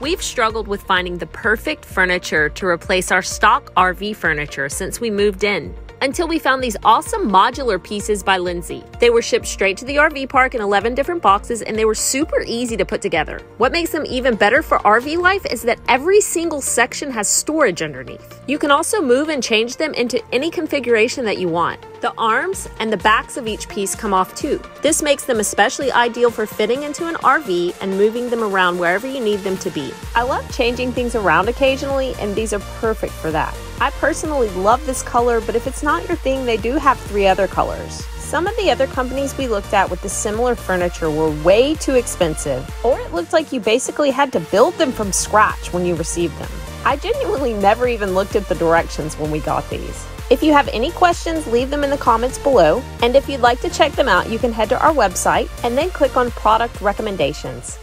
We've struggled with finding the perfect furniture to replace our stock RV furniture since we moved in until we found these awesome modular pieces by Linsy. They were shipped straight to the RV park in 11 different boxes and they were super easy to put together. What makes them even better for RV life is that every single section has storage underneath. You can also move and change them into any configuration that you want. The arms and the backs of each piece come off too. This makes them especially ideal for fitting into an RV and moving them around wherever you need them to be. I love changing things around occasionally, and these are perfect for that. I personally love this color, but if it's not your thing, they do have three other colors. Some of the other companies we looked at with the similar furniture were way too expensive, or it looked like you basically had to build them from scratch when you received them. I genuinely never even looked at the directions when we got these. If you have any questions, leave them in the comments below. And if you'd like to check them out, you can head to our website and then click on product recommendations.